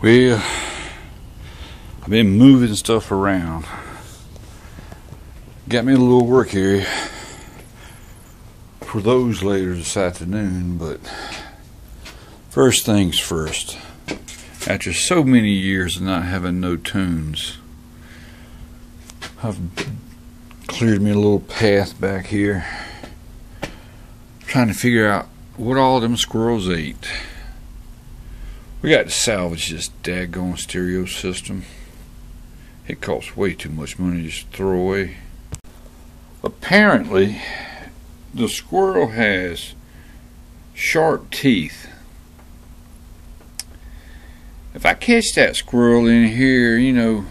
Well, I've been moving stuff around. Got me a little work area for those later this afternoon, but first things first. After so many years of not having no tunes, I've cleared me a little path back here, trying to figure out what all them squirrels ate. We got to salvage this daggone stereo system. It costs way too much money to throw away. Apparently, the squirrel has sharp teeth. If I catch that squirrel in here, you know,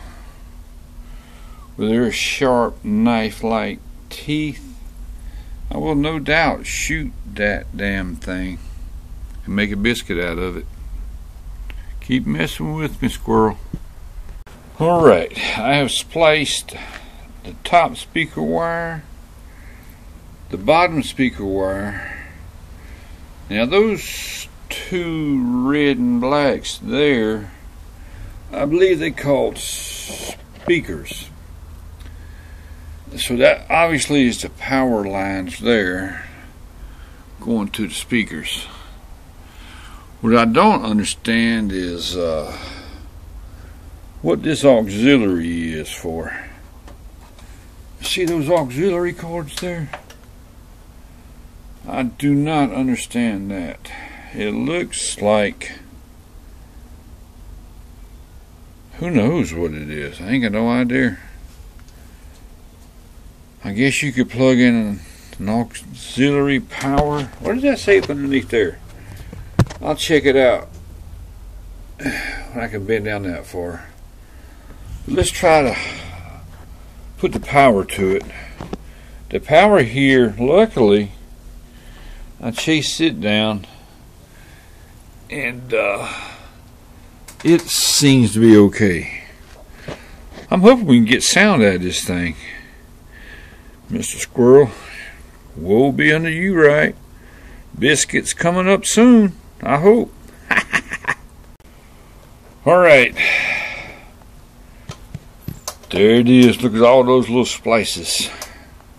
with their sharp knife like teeth, I will no doubt shoot that damn thing and make a biscuit out of it. Keep messing with me, squirrel. Alright, I have spliced the top speaker wire, the bottom speaker wire. Now those two red and blacks there, I believe they called speakers. So that obviously is the power lines there going to the speakers. What I don't understand is uh, what this auxiliary is for. See those auxiliary cords there? I do not understand that. It looks like who knows what it is. I ain't got no idea. I guess you could plug in an auxiliary power. What does that say underneath there? I'll check it out when I can bend down that far. Let's try to put the power to it. The power here, luckily, I chased it down and uh, it seems to be okay. I'm hoping we can get sound out of this thing. Mr. Squirrel, woe be unto you, right? Biscuits coming up soon. I hope. all right. There it is. Look at all those little splices.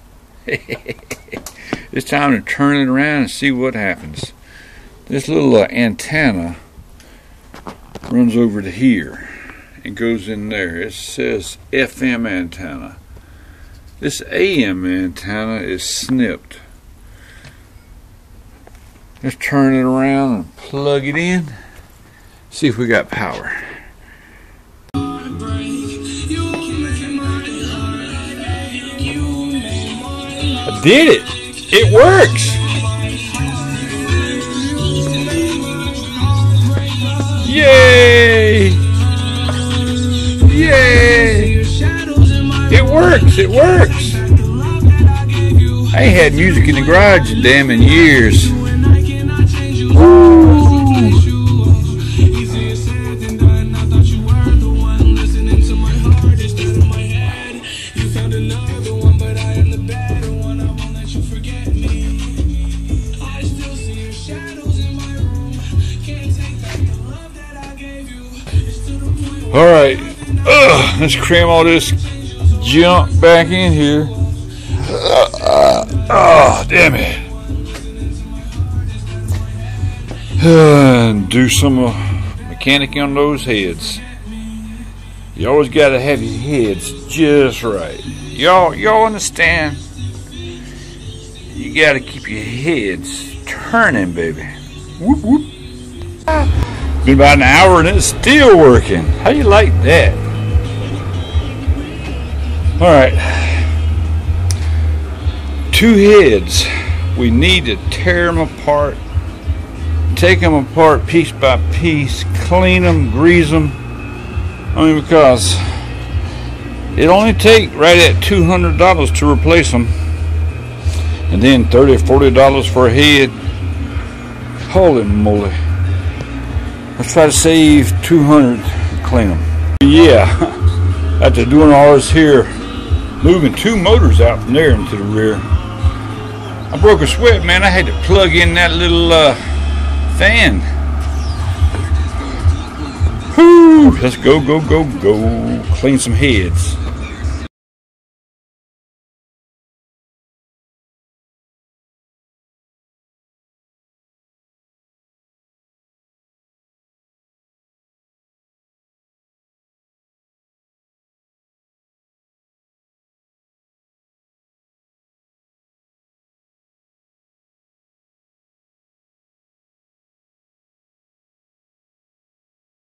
it's time to turn it around and see what happens. This little uh, antenna runs over to here and goes in there. It says FM antenna. This AM antenna is snipped. Let's turn it around and plug it in. See if we got power. I did it! It works! Yay! Yay! It works! It works! I ain't had music in the garage in damn years. Ugh, let's cram all this junk back in here. Uh, uh, oh, damn it. and do some uh, mechanic on those heads. You always got to have your heads just right. Y'all, y'all understand? You got to keep your heads turning, baby. Whoop whoop. Been about an hour and it's still working. How you like that? All right. Two heads. We need to tear them apart take them apart piece by piece, clean them, grease them. I mean, because it only take right at $200 to replace them. And then 30 or $40 for a head. Holy moly. Let's try to save two hundred and clean them. Yeah, after doing all this here, moving two motors out from there into the rear, I broke a sweat, man. I had to plug in that little uh, fan. Whew. Let's go, go, go, go. Clean some heads.